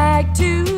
like to